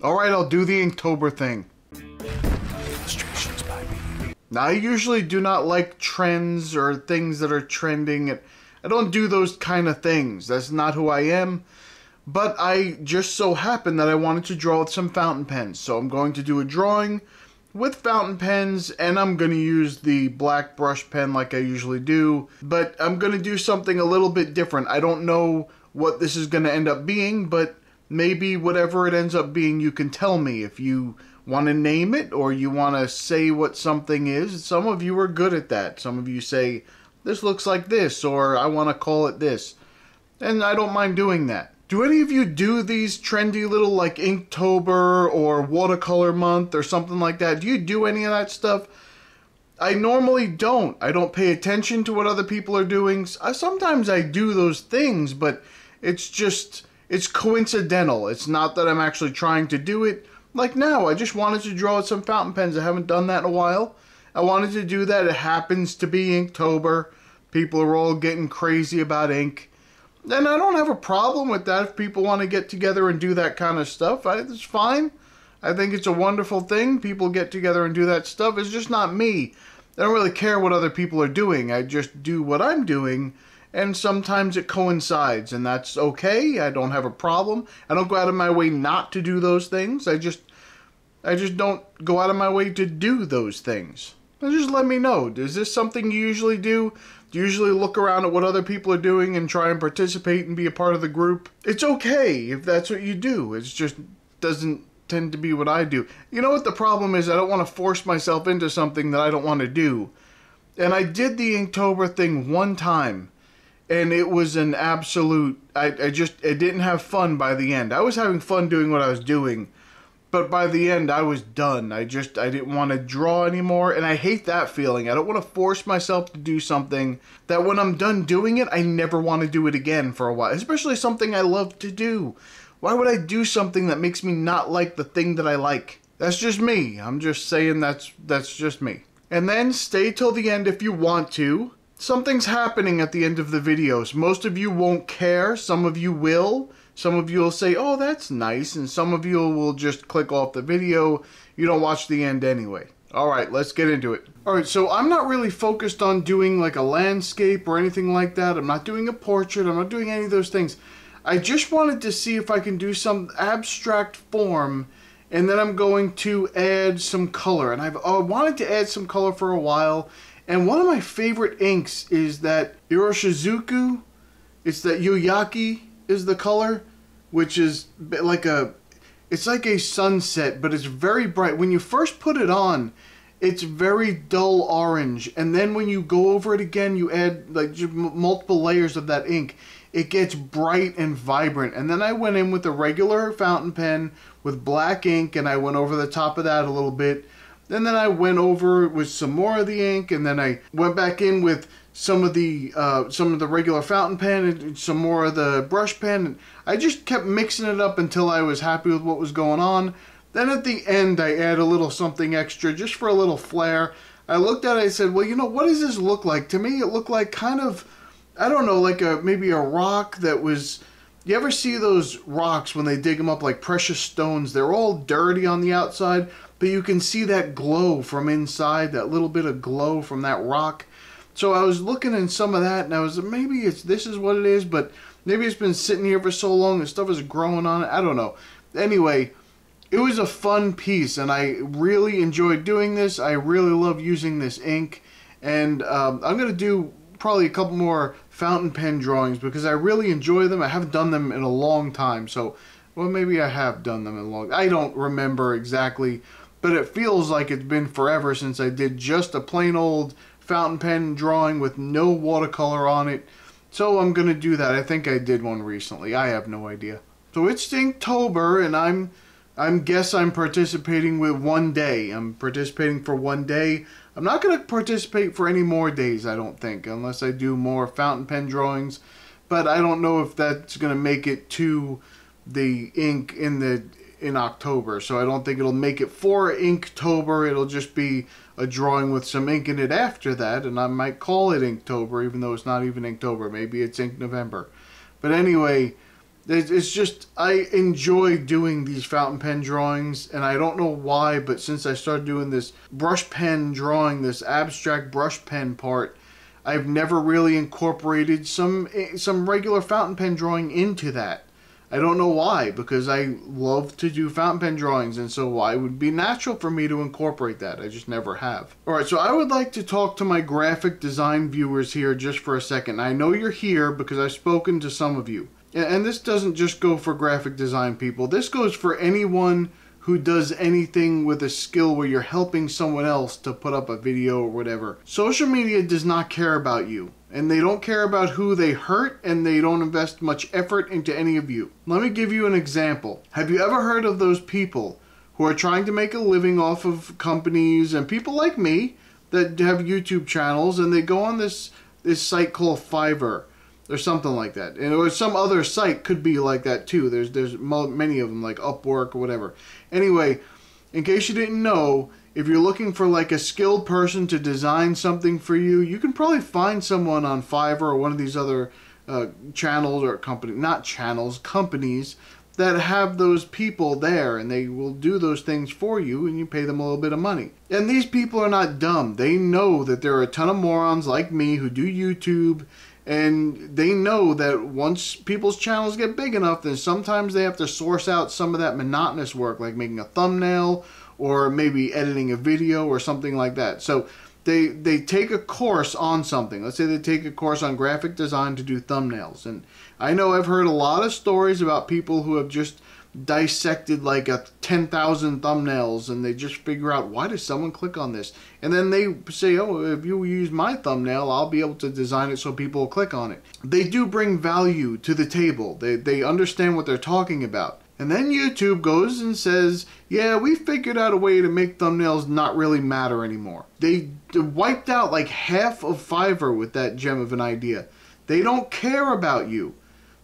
Alright, I'll do the Inktober thing. Now, I usually do not like trends or things that are trending. I don't do those kind of things. That's not who I am. But I just so happened that I wanted to draw with some fountain pens. So I'm going to do a drawing with fountain pens and I'm going to use the black brush pen like I usually do. But I'm going to do something a little bit different. I don't know what this is going to end up being, but maybe whatever it ends up being, you can tell me if you want to name it or you want to say what something is. Some of you are good at that. Some of you say, this looks like this, or I want to call it this. And I don't mind doing that. Do any of you do these trendy little like Inktober or watercolor month or something like that? Do you do any of that stuff? I normally don't. I don't pay attention to what other people are doing. Sometimes I do those things, but it's just it's coincidental. It's not that I'm actually trying to do it. Like now, I just wanted to draw some fountain pens. I haven't done that in a while. I wanted to do that. It happens to be Inktober. People are all getting crazy about ink. And I don't have a problem with that if people want to get together and do that kind of stuff. I, it's fine. I think it's a wonderful thing. People get together and do that stuff. It's just not me. I don't really care what other people are doing. I just do what I'm doing and sometimes it coincides and that's okay i don't have a problem i don't go out of my way not to do those things i just i just don't go out of my way to do those things. And just let me know is this something you usually do? Do you usually look around at what other people are doing and try and participate and be a part of the group? It's okay if that's what you do it just doesn't tend to be what i do. You know what the problem is? I don't want to force myself into something that i don't want to do. And i did the inktober thing one time and it was an absolute I, I just I didn't have fun by the end. I was having fun doing what I was doing, but by the end I was done. I just I didn't want to draw anymore and I hate that feeling. I don't want to force myself to do something that when I'm done doing it, I never want to do it again for a while, especially something I love to do. Why would I do something that makes me not like the thing that I like? That's just me. I'm just saying that's that's just me. And then stay till the end if you want to something's happening at the end of the videos. Most of you won't care, some of you will. Some of you will say, oh, that's nice, and some of you will just click off the video. You don't watch the end anyway. Alright, let's get into it. Alright, so I'm not really focused on doing like a landscape or anything like that. I'm not doing a portrait. I'm not doing any of those things. I just wanted to see if I can do some abstract form and then I'm going to add some color. And I've uh, wanted to add some color for a while and one of my favorite inks is that Iroshizuku. It's that Yu-Yaki is the color, which is like a, it's like a sunset, but it's very bright. When you first put it on, it's very dull orange, and then when you go over it again, you add like multiple layers of that ink. It gets bright and vibrant. And then I went in with a regular fountain pen with black ink, and I went over the top of that a little bit and then I went over with some more of the ink, and then I went back in with some of the uh, some of the regular fountain pen and some more of the brush pen. And I just kept mixing it up until I was happy with what was going on. Then at the end, I add a little something extra just for a little flair. I looked at it, I said, well, you know, what does this look like? To me, it looked like kind of, I don't know, like a maybe a rock that was. You ever see those rocks when they dig them up like precious stones? They're all dirty on the outside, but you can see that glow from inside, that little bit of glow from that rock. So I was looking in some of that, and I was maybe it's this is what it is, but maybe it's been sitting here for so long and stuff is growing on it. I don't know. Anyway, it was a fun piece, and I really enjoyed doing this. I really love using this ink, and um, I'm gonna do probably a couple more fountain pen drawings because I really enjoy them. I haven't done them in a long time, so well maybe I have done them in a long. I don't remember exactly but it feels like it's been forever since I did just a plain old fountain pen drawing with no watercolor on it. So I'm going to do that. I think I did one recently. I have no idea. So it's Inktober and I'm I'm guess I'm participating with one day. I'm participating for one day. I'm not going to participate for any more days, I don't think, unless I do more fountain pen drawings. But I don't know if that's going to make it to the ink in the in October, so I don't think it'll make it for Inktober. It'll just be a drawing with some ink in it after that, and I might call it Inktober, even though it's not even Inktober. Maybe it's Ink November. But anyway, It's just I enjoy doing these fountain pen drawings, and I don't know why, but since I started doing this brush pen drawing, this abstract brush pen part, I've never really incorporated some eh, some regular fountain pen drawing into that. I don't know why, because I love to do fountain pen drawings, and so why it would be natural for me to incorporate that. I just never have. Alright, so I would like to talk to my graphic design viewers here just for a second. I know you're here because I've spoken to some of you. And this doesn't just go for graphic design people, this goes for anyone who does anything with a skill where you're helping someone else to put up a video or whatever. Social media does not care about you and they don't care about who they hurt and they don't invest much effort into any of you. Let me give you an example. Have you ever heard of those people who are trying to make a living off of companies and people like me that have YouTube channels and they go on this this site called Fiverr or something like that. And or some other site could be like that too. There's there's many of them like Upwork or whatever. Anyway, in case you didn't know, if you're looking for like a skilled person to design something for you, you can probably find someone on Fiverr or one of these other uh, channels or company, not channels, companies that have those people there and they will do those things for you and you pay them a little bit of money. And these people are not dumb. They know that there are a ton of morons like me who do YouTube and they know that once people's channels get big enough, then sometimes they have to source out some of that monotonous work like making a thumbnail or maybe editing a video or something like that. So they they take a course on something. Let's say they take a course on graphic design to do thumbnails. And I know I've heard a lot of stories about people who have just dissected like a 10,000 thumbnails and they just figure out why does someone click on this and then they say oh if you use my thumbnail I'll be able to design it so people will click on it they do bring value to the table they, they understand what they're talking about and then YouTube goes and says, yeah, we figured out a way to make thumbnails not really matter anymore. They wiped out like half of Fiverr with that gem of an idea. They don't care about you.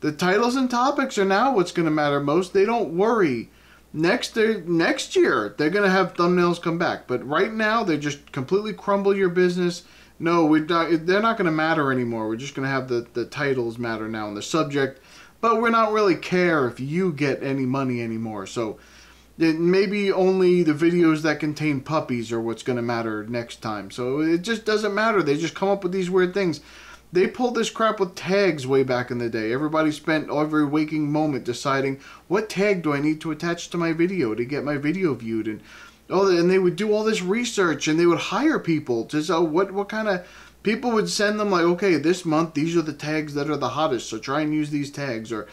The titles and topics are now what's going to matter most. They don't worry. Next next year, they're going to have thumbnails come back. But right now, they just completely crumble your business. No, we they're not going to matter anymore. We're just going to have the, the titles matter now and the subject but we're not really care if you get any money anymore. So maybe only the videos that contain puppies are what's going to matter next time. So it just doesn't matter. They just come up with these weird things. They pulled this crap with tags way back in the day. Everybody spent every waking moment deciding what tag do I need to attach to my video to get my video viewed and oh and they would do all this research and they would hire people to say what what kind of people would send them like, okay, this month these are the tags that are the hottest, so try and use these tags or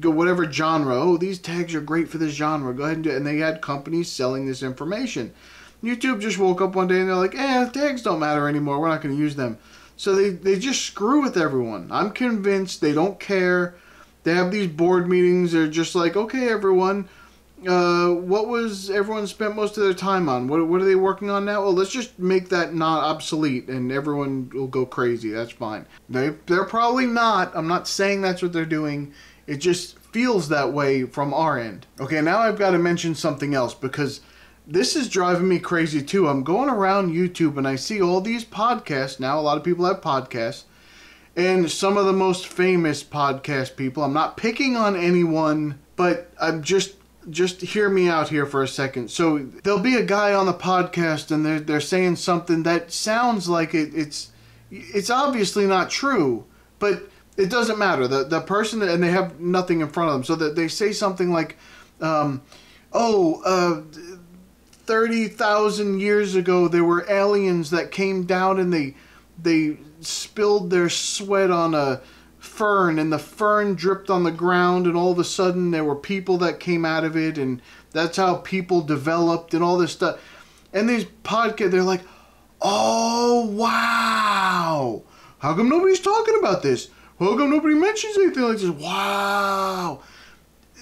go whatever genre. Oh, these tags are great for this genre. Go ahead and do it. And they had companies selling this information. YouTube just woke up one day and they're like, eh, tags don't matter anymore. We're not going to use them. So they, they just screw with everyone. I'm convinced they don't care. They have these board meetings. They're just like, okay, everyone, uh, what was everyone spent most of their time on? What, what are they working on now? Well, let's just make that not obsolete and everyone will go crazy. That's fine. They, they're probably not. I'm not saying that's what they're doing. It just feels that way from our end. Okay, now I've got to mention something else because this is driving me crazy too. I'm going around YouTube and I see all these podcasts. Now, a lot of people have podcasts. And some of the most famous podcast people, I'm not picking on anyone, but I'm just just hear me out here for a second. So there'll be a guy on the podcast and they're they're saying something that sounds like it, it's it's obviously not true, but it doesn't matter. The the person and they have nothing in front of them, so that they say something like, um, "Oh, uh, thirty thousand years ago, there were aliens that came down and they they spilled their sweat on a." fern and the fern dripped on the ground and all of a sudden there were people that came out of it and that's how people developed and all this stuff. And these podcasts they're like oh wow! How come nobody's talking about this? How come nobody mentions anything like this? Wow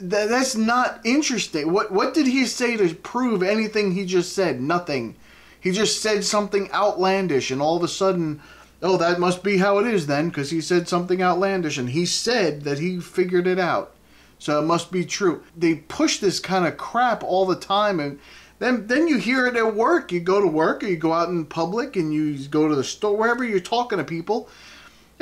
that, that's not interesting what what did he say to prove anything he just said nothing he just said something outlandish and all of a sudden oh, that must be how it is then, because he said something outlandish, and he said that he figured it out. So it must be true. They push this kind of crap all the time, and then then you hear it at work. You go to work, or you go out in public, and you go to the store, wherever you're talking to people,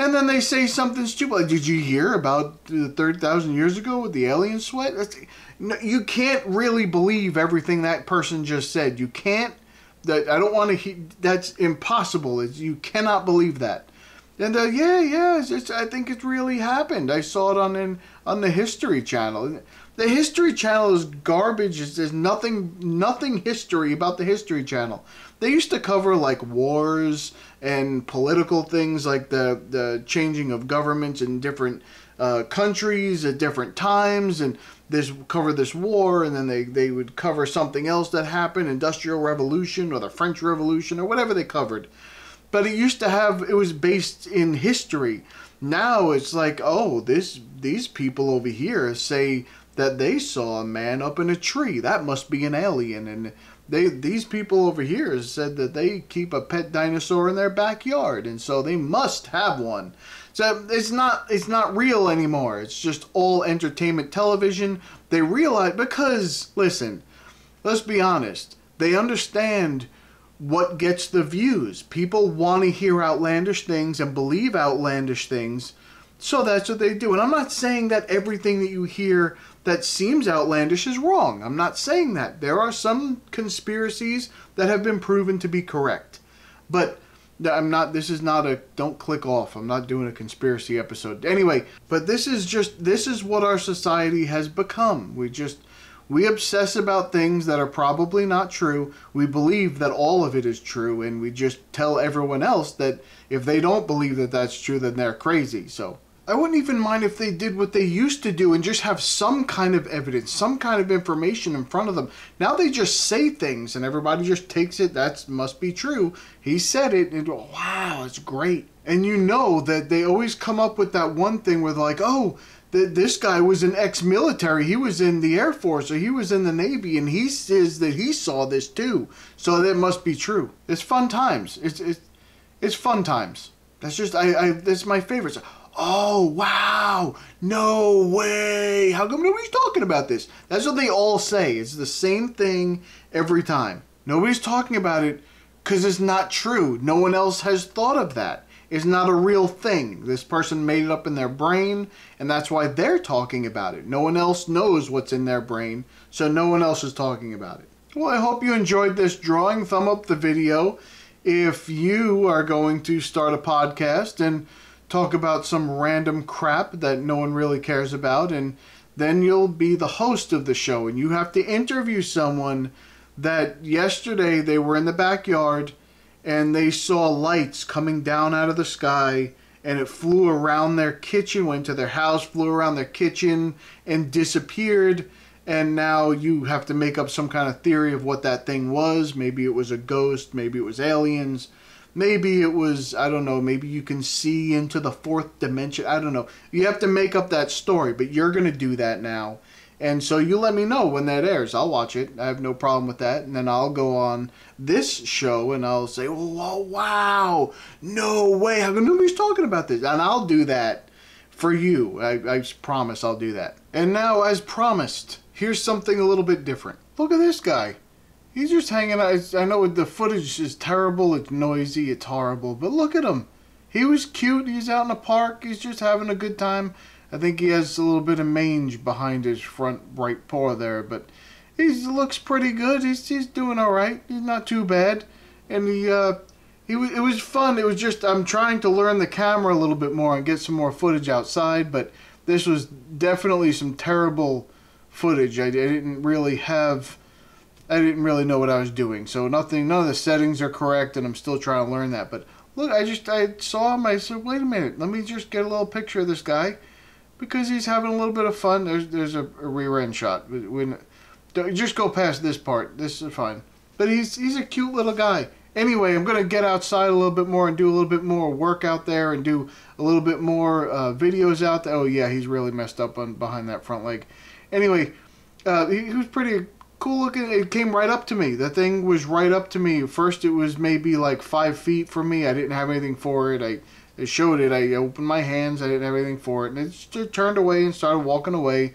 And then they say something stupid. Like, Did you hear about the thirty thousand years ago with the alien sweat? That's, no, you can't really believe everything that person just said. You can't. That I don't want to. That's impossible. It's, you cannot believe that. And uh, yeah, yeah, it's, I think it really happened. I saw it on in, on the History Channel. The History Channel is garbage. There's nothing nothing history about the History Channel. They used to cover like wars and political things, like the the changing of governments in different uh, countries at different times, and this cover this war, and then they they would cover something else that happened, Industrial Revolution or the French Revolution or whatever they covered but it used to have it was based in history. Now it's like oh this these people over here say that they saw a man up in a tree. That must be an alien. And they these people over here said that they keep a pet dinosaur in their backyard. And so they must have one. So it's not it's not real anymore. It's just all entertainment television. They realize because listen let's be honest. They understand what gets the views. People want to hear outlandish things and believe outlandish things, so that's what they do. And I'm not saying that everything that you hear that seems outlandish is wrong. I'm not saying that. There are some conspiracies that have been proven to be correct. But I'm not this is not a don't click off. I'm not doing a conspiracy episode. Anyway, but this is just this is what our society has become. We just we obsess about things that are probably not true. We believe that all of it is true, and we just tell everyone else that if they don't believe that that's true, then they're crazy. So I wouldn't even mind if they did what they used to do and just have some kind of evidence, some kind of information in front of them. Now they just say things and everybody just takes it. That must be true. He said it, and wow, it's great. And you know that they always come up with that one thing where they're like, oh, this guy was an ex-military. He was in the Air Force or he was in the Navy, and he says that he saw this too. So that must be true. It's fun times. It's it's it's fun times. That's just I I that's my favorite. Oh wow! No way! How come nobody's talking about this? That's what they all say. It's the same thing every time. Nobody's talking about it because it's not true. No one else has thought of that is not a real thing. This person made it up in their brain, and that's why they're talking about it. No one else knows what's in their brain, so no one else is talking about it. Well, I hope you enjoyed this drawing. Thumb up the video if you are going to start a podcast and talk about some random crap that no one really cares about, and then you'll be the host of the show, and you have to interview someone that yesterday they were in the backyard and they saw lights coming down out of the sky and it flew around their kitchen, went to their house, flew around their kitchen and disappeared. And now you have to make up some kind of theory of what that thing was. Maybe it was a ghost, maybe it was aliens, maybe it was, I don't know, maybe you can see into the fourth dimension. I don't know. You have to make up that story, but you're going to do that now. And so you let me know when that airs. I'll watch it. I have no problem with that. And then I'll go on this show and I'll say, oh, wow, no way. How come nobody's talking about this? And I'll do that for you. I, I promise I'll do that. And now, as promised, here's something a little bit different. Look at this guy. He's just hanging out. I know the footage is terrible, it's noisy, it's horrible, but look at him. He was cute. He's out in the park. He's just having a good time. I think he has a little bit of mange behind his front right paw there, but he looks pretty good. He's he's doing all right. He's not too bad, and he uh, he it was fun. It was just I'm trying to learn the camera a little bit more and get some more footage outside, but this was definitely some terrible footage. I, I didn't really have. I didn't really know what I was doing, so nothing. None of the settings are correct, and I'm still trying to learn that. But look, I just I saw him. I said, wait a minute, let me just get a little picture of this guy because he's having a little bit of fun. There's there's a, a rear end shot. When just go past this part. This is fine. But he's he's a cute little guy. Anyway, I'm gonna get outside a little bit more and do a little bit more work out there and do a little bit more uh, videos out there. Oh yeah, he's really messed up on behind that front leg. Anyway, uh, he, he was pretty cool looking. It came right up to me. The thing was right up to me. First, it was maybe like five feet from me. I didn't have anything for it. I it showed it. I opened my hands. I didn't have anything for it, and it just turned away and started walking away.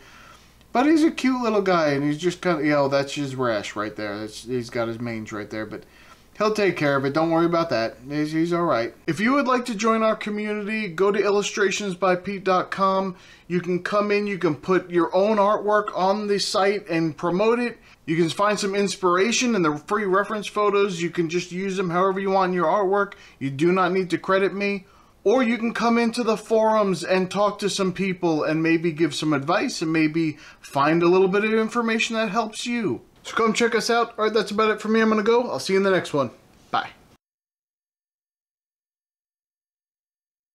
But he's a cute little guy, and he's just kind of, you know, that's his rash right there. That's, he's got his mange right there. But He'll take care of it. Don't worry about that. He's, he's all right. If you would like to join our community, go to illustrationsbypete.com. You can come in, you can put your own artwork on the site and promote it. You can find some inspiration in the free reference photos. You can just use them however you want in your artwork. You do not need to credit me. Or you can come into the forums and talk to some people and maybe give some advice and maybe find a little bit of information that helps you. So come check us out. All right, that's about it for me. I'm going to go. I'll see you in the next one. Bye.